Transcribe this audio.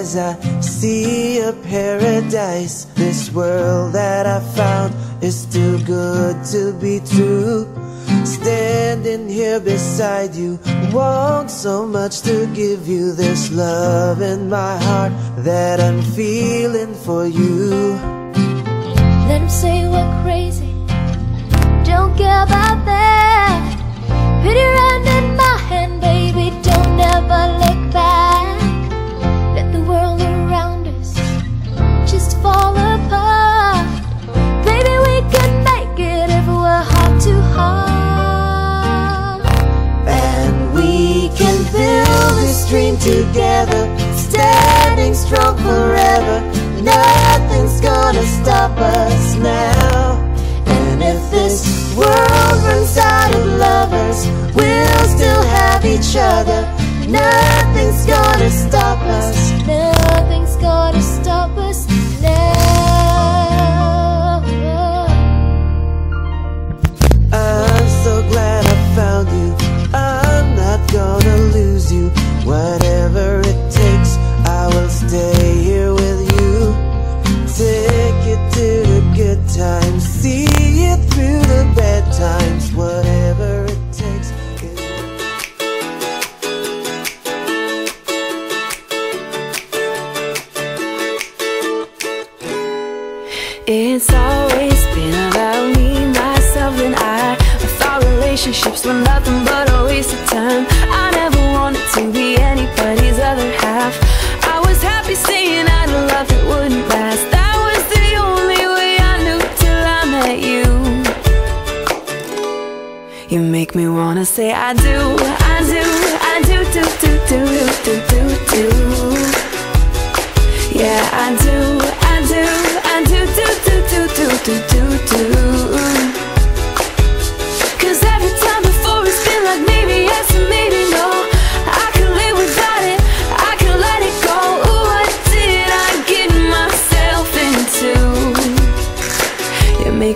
eyes I see a paradise. This world that I found is too good to be true. Standing here beside you Want so much to give you This love in my heart That I'm feeling for you. Let say we're crazy. Don't care about can build this dream together Standing strong forever It's always been about me, myself, and I. I thought relationships were nothing but a waste of time. I never wanted to be anybody's other half. I was happy saying I would love that wouldn't last. That was the only way I knew till I met you. You make me wanna say I do, I do, I do, do, do, do, do,